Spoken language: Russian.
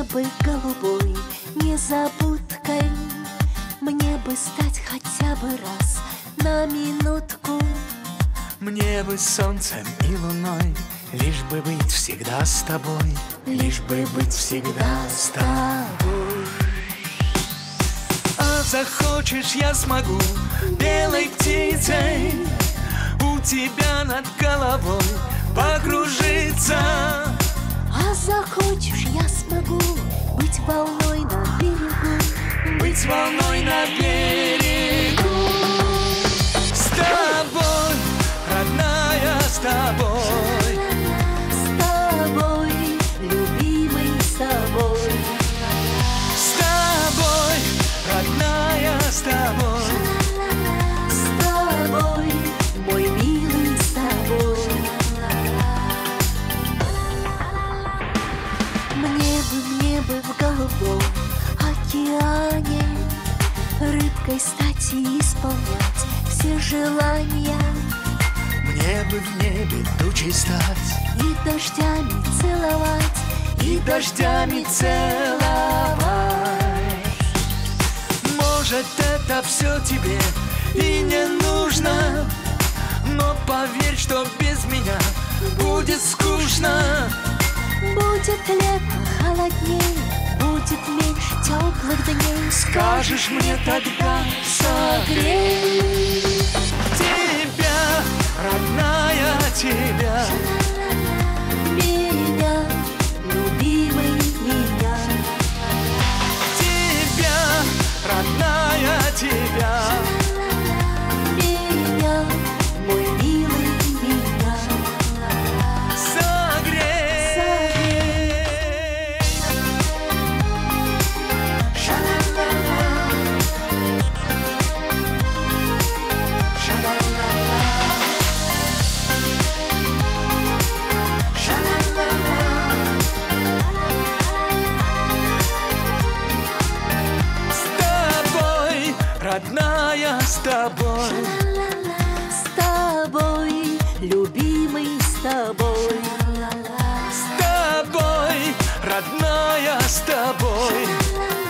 Мне бы голубой незабудкой Мне бы стать хотя бы раз на минутку. Мне бы солнцем и луной Лишь бы быть всегда с тобой Лишь бы быть всегда с тобой. А захочешь, я смогу Белой птицей У тебя над головой погружиться смогу Быть волной на берегу. Быть волной на берегу океане Рыбкой стать и исполнять все желания. Мне бы в небе тучей стать. И дождями целовать И дождями целовать. Может это все тебе и не нужно Но поверь, что без меня будет скучно Будет лето холодней Будет меньше теплых дней. Скажешь мне тогда согрей Тебя, родная, тебя родная, с тобой. С тобой, любимый с тобой. С тобой, родная, с тобой